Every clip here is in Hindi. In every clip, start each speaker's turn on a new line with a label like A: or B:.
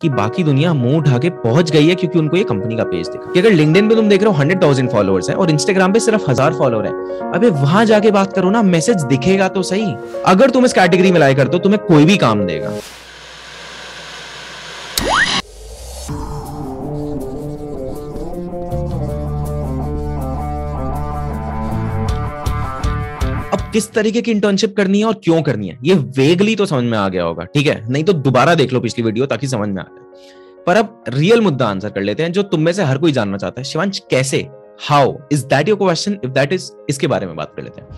A: कि बाकी दुनिया मुँह उठा के पहुँच गई है क्योंकि उनको ये कंपनी का पेज दिखा। कि अगर लिंकडिन पे तुम देख रहे हो हंड्रेड थाउज़ेंड फॉलोअर्स है और इंस्टाग्राम पे सिर्फ़ हज़ार फॉलोअर है, अबे वहाँ जाके बात करो ना मैसेज दिखेगा तो सही। अगर तुम इस कैटेगरी में लाए करते हो, तुम्हें कोई भी काम देगा। किस तरीके की इंटर्नशिप करनी है और क्यों करनी है? ये वेगली तो समझ में आ गया होगा, ठीक है? नहीं तो दोबारा देख लो पिछली वीडियो ताकि समझ में आ जाए। पर अब रियल मुद्दा आंसर कर लेते हैं, जो तुम में से हर कोई जानना चाहता है। शिवांश, कैसे? How is that your question if that is इसके बारे में बात कर लेते हैं।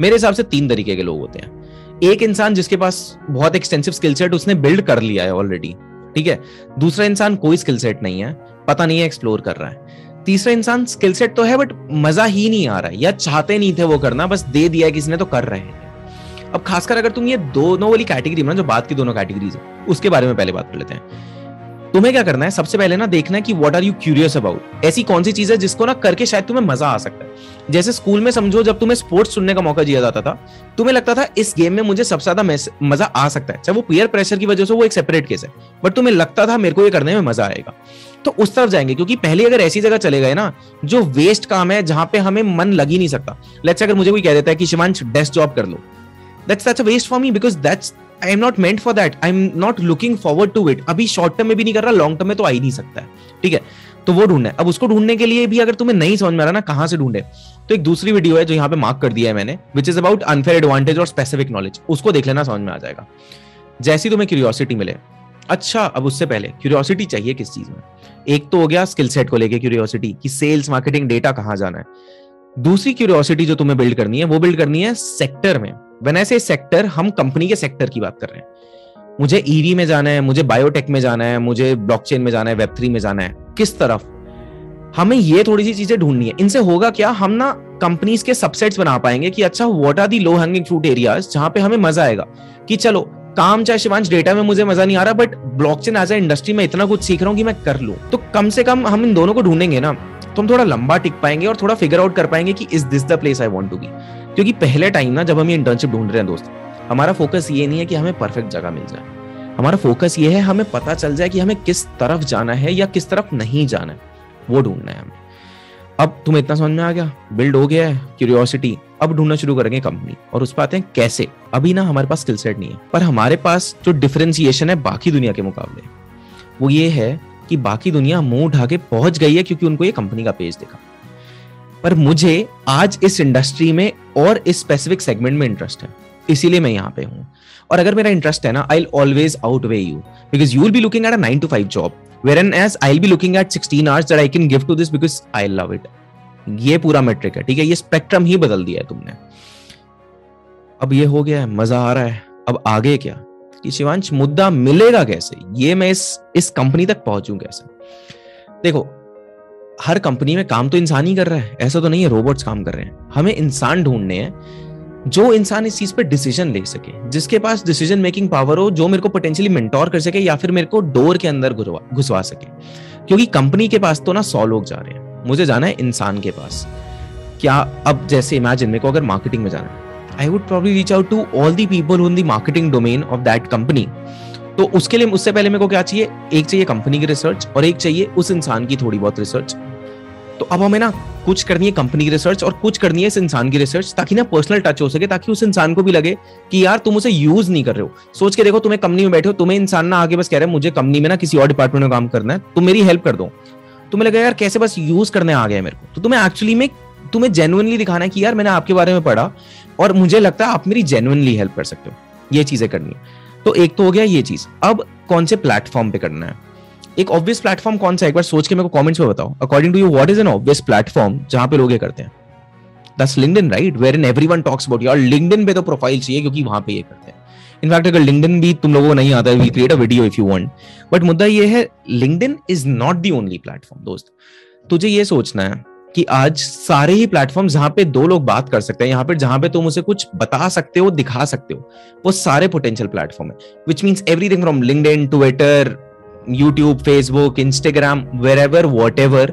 A: मेरे हिसाब से तीन तरीके के लोग होते हैं। एक इंसान जिसके पास बहुत एक्सटेंसिव स्किल सेट उसने बिल्ड कर लिया है ऑलरेडी ठीक है? दूसरा इंसान कोई स्किल सेट नहीं है, पता नहीं है एक्सप्लोर कर रहा है। तीसरा इंसान स्किल सेट तो है बट मज़ा ही नहीं आ रहा है। या चाहते नहीं थे वो करना, बस दे दिया किसी ने तो कर रहे हैं। अब खासकर अगर तुम ये दोनों वाली कैटेगरी में जो बात की दोनों कैटेगरीज है, उसके बारे में पहले बात कर लेते हैं। तुम्हें क्या करना है? सबसे पहले ना देखना है कि what are you curious about ऐसी कौन सी चीज़ है जिसको ना करके शायद तुम्हें मज़ा आ सकता है। जैसे स्कूल में समझो जब तुम्हें स्पोर्ट्स सुनने का मौका दिया जाता था, तुम्हें लगता था इस गेम में मुझे सबसे ज़्यादा मज़ा आ सकता है। चाहे वो पीयर प्रेशर की वजह से वो एक सेपरेट केस है। बट तुम्हें लगता था मेरे को ये करने में मज़ा आएगा। तो उस तरफ़ जाएँगे, क्योंकि पहले अगर ऐसी जगह चले गए ना, जो वेस्ट काम है, जहाँ पे हमें मन लग ही नहीं सकता। लेट्स अगर मुझे कोई कह देता है कि शिवांश डेस्क जॉब कर लो। That's such a waste for me because that's I am not meant for that I am not looking forward to it अभी शॉर्ट टर्म में भी नहीं कर रहा लॉन्ग टर्म में तो आ ही नहीं सकता है। ठीक है? तो वो ढूंढना है। अब उसको ढूँढने के लिए भी अगर तुम्हें नहीं समझ में आ रहा ना, कहाँ से ढूंढे? तो एक दूसरी वीडियो है जो यहाँ पे मार्क कर दिया है मैंने which is about unfair advantage और स्पेसिफिक नॉलेज उसको देख लेना, समझ में आ जाएगा। जैसी तुम्हें क्यूरियोसिटी मिले। अच्छा अब उससे पहले क्यूरियोसिटी चाहिए किस चीज़ में? एक तो हो गया स्किल सेट को लेके क्यूरियोसिटी कि सेल्स मार्केटिंग डेटा कहाँ जाना है। दूसरी क्यूरियोसिटी जो तुम्हें बिल्ड करनी है, वो बिल्ड करनी है सेक्टर में। वेन ऐसे सेक्टर हम कंपनी के सेक्टर की बात कर रहे हैं। मुझे ईवी में जाना है, मुझे बायोटेक में जाना है, मुझे ब्लॉकचेन में जाना है वेब थ्री में जाना है। किस तरफ़? हमें ये थोड़ी सी चीज़ें ढूंढनी है। इनसे होगा क्या? हम ना कंपनीज़ के सबसेट्स बना पाएँगे कि अच्छा what are the low hanging fruit areas जहाँ पे हमें मज़ा आएगा? कि चलो, काम चाहे शिवांश डेटा में मुझे मज़ा नहीं आ रहा but blockchain as a industry में इतना कुछ सीख रहा हूँ कि मैं कर लूँ। तो कम से कम हम इन दोनों को ढूंढेंगे ना तो हम थोड़ा लंबा टिक पाएँगे और थोड़ा फिगर आउट कर पाएँगे कि is this the place I want to be क्योंकि पहले टाइम ना जब हम इंटर्नशिप ढूंढ रहे हैं दोस्त, हमारा फोकस ये नहीं है कि हमें परफेक्ट जगह मिल जाए। हमारा फोकस ये है, हमें पता चल जाए कि हमें किस तरफ़ जाना है या किस तरफ़ नहीं जाना है। वो ढूंढना है हमें। अब तुम्हें इतना समझ में आ गया? बिल्ड हो गया है क्यूरियोसिटी अब ढूंढना शुरू करेंगे कंपनी और उस पर आते हैं कैसे? अभी ना हमारे पास स्किल सेट नहीं है। पर हमारे पास जो डिफरेंशिएशन है बाकी दुनिया के मुकाबले, वो ये है कि बाकी दुनिया मुँह उठा के पहुँच गई है क्योंकि उनको ये कंपनी का पेज दिखा। पर मुझे आज इस इंडस्ट्री में और इस स्पेसिफिक सेगमेंट में इंटरेस्ट है। इसीलिए मैं यहाँ पे हूँ। और अगर मेरा इंटरेस्ट है ना I always outweigh you because you will be looking at a nine to five job where and as I be looking at sixteen hours that I can give to this because I love it ये पूरा मेट्रिक है, ठीक है? ये स्पेक्ट्रम ही बदल दिया है तुमने। अब ये हो गया है, मज़ा आ रहा है। अब आगे क्या? कि शिवांश, मुद्दा मिलेगा कैसे? ये मैं इस इस कंपनी तक पहुंचू कैसे? देखो हर कंपनी में काम तो इंसान ही कर रहा है, ऐसा तो नहीं है रोबोट्स काम कर रहे हैं। हमें इंसान ढूँढने हैं जो इंसान इस चीज़ पे डिसीज़न ले सके, जिसके पास डिसीज़न मेकिंग पावर हो, जो मेरे को पोटेंशियली मेंटोर कर सके या फिर मेरे को डोर के अंदर घुसवा सके। क्योंकि कंपनी के पास तो ना सौ लोग जा रहे हैं, मुझे जाना है इंसान के पास। क्या अब जैसे इमेजिन मेरे को अगर मार्केटिंग में जाना है I would probably reach out to all the people in the marketing domain of that company तो उसके लिए, उससे पहले मेरे को क्या चाहिए? एक चाहिए कंपनी की रिसर्च और एक चाहिए उस इंसान की थोड़ी बहुत रिसर्च तो अब हमें ना कुछ करनी है कंपनी की रिसर्च और कुछ करनी है इस इंसान की रिसर्च ताकि ना पर्सनल टच हो सके, ताकि उस इंसान को भी लगे कि यार तुम उसे यूज़ नहीं कर रहे हो। सोच के देखो, तुम्हें कंपनी में बैठे हो, तुम्हें इंसान ना आगे बस कह रहे हैं, मुझे कंपनी में ना किसी और डिपार्टमेंट में काम करना है, तुम मेरी हेल्प कर दो। तुम्हें लगा, यार, कैसे बस यूज़ करने आ गया मेरे को? तो तुम्हें एक्चुअली में, तुम्हें जेनुअनली दिखाना है कि यार मैंने आपके बारे में पढ़ा और मुझे लगता है आप मेरी जेनुअनली हेल्प कर सकते हो। ये चीज़ें करनी है। तो एक तो हो गया ये चीज़। अब कौन से प्लेटफॉर्म पे करना है? एक ऑब्वियस प्लेटफॉर्म कौन सा एक बार सोच के मेरे को कमेंट्स में बताओ। According to you what is an obvious platform जहाँ पे लोग ये करते हैं? That's LinkedIn right where in everyone talks about यार लिंक्डइन पे तो प्रोफ़ाइल चाहिए क्योंकि वहाँ पे ये करते हैं। इनफैक्ट अगर लिंक्डइन भी तुम लोगों को नहीं आता है we create a video if you want but मुद्दा ये है LinkedIn is not the only platform दोस्त। तुझे ये सोचना है कि आज सारे ही प्लेटफॉर्म जहाँ पे दो लोग बात कर सकते हैं, यहाँ पे जहाँ पे तुम उसे कुछ बता सकते हो, दिखा सकते हो, वो सारे पोटेंशियल प्लेटफॉर्म है। Which means everything from LinkedIn Twitter YouTube, Facebook, Instagram, wherever, whatever,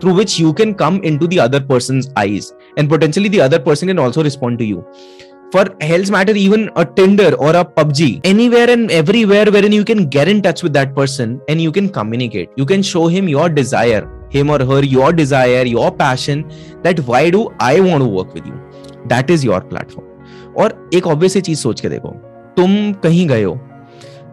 A: through which you can come into the other person's eyes and potentially the other person can also respond to you. for hell's matter even a tinder or a pubg anywhere and everywhere wherein you can get in touch with that person and you can communicate you can show him your desire him or her your desire your passion that why do i want to work with you that is your platform और एक ऑब्वियस चीज़ सोच के देखो तुम कहीं गए हो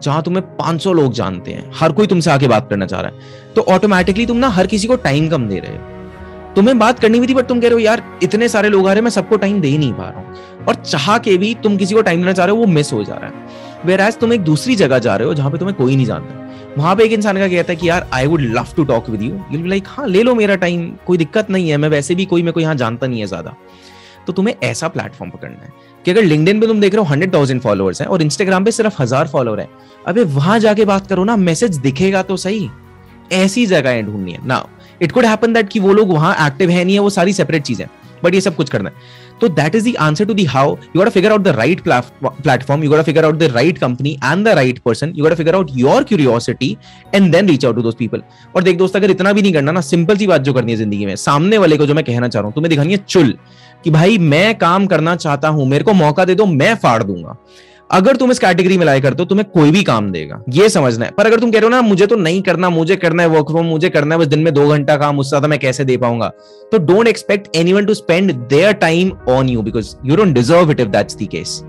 A: जहाँ तुम्हें 500 लोग जानते हैं, हर कोई तुमसे आके बात करना चाह रहा है। तो ऑटोमेटिकली तुम ना हर किसी को टाइम कम दे रहे हो। तुम्हें बात करनी भी थी बट तुम कह रहे हो, यार, इतने सारे लोग आ रहे हैं, मैं सबको टाइम दे ही नहीं पा रहा हूँ। और चाह के भी तुम किसी को टाइम देना चाह रहे हो, वो मिस हो जा रहा है। वेर एज तुम एक दूसरी जगह जा रहे हो, जहाँ पे तुम्हें कोई नहीं जानता। वहाँ पे एक इंसान का कहता है कि, यार I would love to talk with you you like हाँ ले लो मेरा टाइम कोई दिक्कत नहीं है, मैं वैसे भी कोई, मैं कोई यहाँ जानता नहीं है ज़्यादा। तो तुम्हें ऐसा प्लेटफॉर्म पकड़ना है कि अगर लिंकडिन पे तुम देख रहे हो हंड्रेड थाउज़ेंड फॉलोअर्स हैं और इंस्टाग्राम पे सिर्फ़ हज़ार फॉलोअर है, अबे वहाँ जाके बात करो ना मैसेज दिखेगा तो सही। ऐसी जगह ढूंढनी है। ना इट कुड हैपन दैट कि वो लोग वहाँ एक्टिव है नहीं है, वो सारी सेपरेट चीज़ें बट ये सब कुछ करना है। तो that is the answer to the how you got figure out the right platform you got figure out the right company and the right person you got figure out your curiosity and then reach out to those people और देख दोस्त, अगर इतना भी नहीं करना ना सिंपल सी बात जो करनी है ज़िंदगी में, सामने वाले को जो मैं कहना चाह रहा हूँ, तुम्हें दिखानी है चुल कि भाई मैं काम करना चाहता हूँ, मेरे को मौका दे दो, मैं फाड़ दूँगा। अगर तुम इस कैटेगरी में लाए करते हो, तुम्हें कोई भी काम देगा। ये समझना है। पर अगर तुम कह रहे हो ना, मुझे तो नहीं करना, मुझे करना है वर्क फ्रॉम मुझे करना है, बस दिन में दो घंटा काम, उससे ज़्यादा मैं कैसे दे पाऊँगा? तो don't expect any to spend their time on you because you don't deserve it if that's the case